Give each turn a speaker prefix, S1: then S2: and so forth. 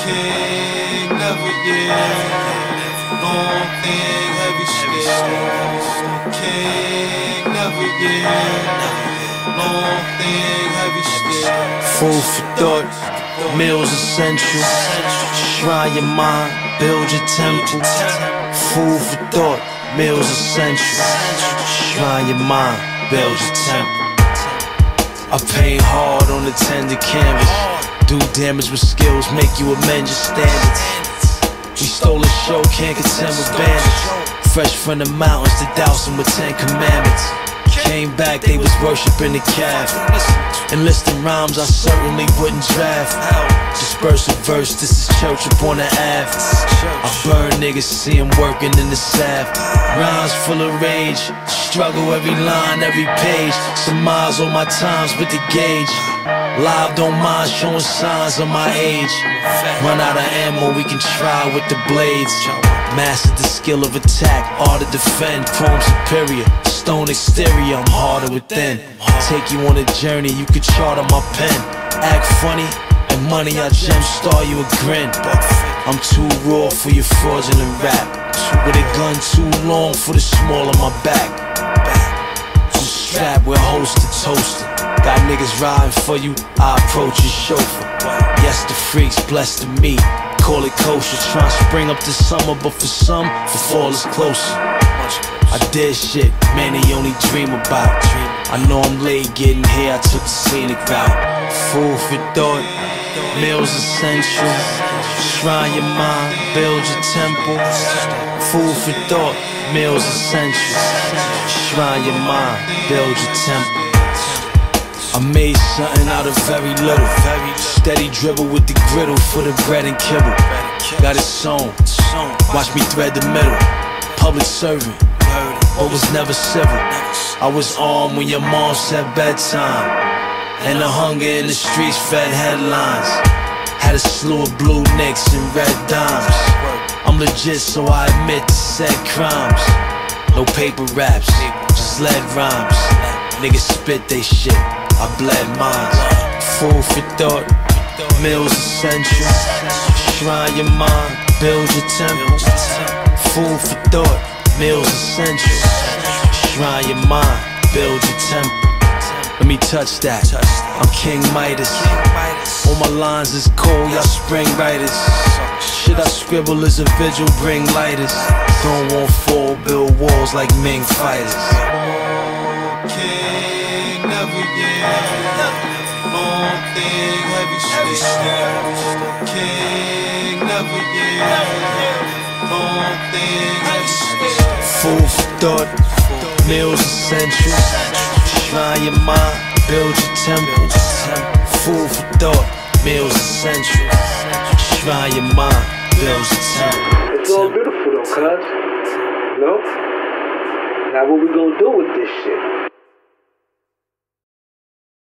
S1: King, never yeah. Long thing, heavy still. King, never yeah. Long thing, heavy still.
S2: Food for thought, meals essential. Shrine your mind, build your temple. Food for thought, meals essential. Shrine your mind, build your temple. I paint hard on the tender canvas. Do damage with skills, make you amend your standards. We stole a show, can't contend with bandits. Fresh from the mountains to dousing with Ten Commandments. Came back, they was worshiping the calf. Enlisting rhymes, I certainly wouldn't draft. Disperse a verse, this is church up on the Ave. I burn niggas, see 'em working in the saft. Rhymes full of rage, struggle every line, every page. Miles on my times with the gauge. Live don't mind showing signs of my age. Run out of ammo, we can try with the blades. Master the skill of attack, art to defend, chrome superior. Stone exterior, I'm harder within. Take you on a journey, you could chart on my pen. Act funny, and money I gem star you a grin. I'm too raw for your fraudulent rap. With a gun too long for the small of my back. I'm strapped with host to toaster. Got niggas riding for you, I approach your chauffeur. Yes, the freaks blessed to me. Call it kosher. Trying to spring up the summer, but for some, the fall is closer. I did shit many only dream about. I know I'm late getting here, I took the scenic route. Food for thought, meals essential. Shrine your mind, build your temple. Food for thought, meals essential. Shrine your mind, build your temple. I made something out of very little. Steady dribble with the griddle for the bread and kibble. Got it sewn. Watch me thread the middle. Public servant, but was never civil. I was armed when your mom said bedtime. And the hunger in the streets fed headlines. Had a slew of blue nicks and red dimes. I'm legit, so I admit to said crimes. No paper raps, just lead rhymes. Niggas spit they shit, I bled mine. Food for thought, meals essential. Shrine your mind, build your temple. Food for thought, meals essential. Shrine your mind, build your temple. Let me touch that. I'm King Midas. All my lines is cold, y'all spring writers. Shit I scribble is a vigil, bring lighters. Don't want four build walls like Ming fighters. For thought, meals essential. Shrine your mind, build your temple. Food for thought, meals essential. Shrine your mind, build your temple.
S3: It's all beautiful though, cuz. You? Now what we gonna do with this shit?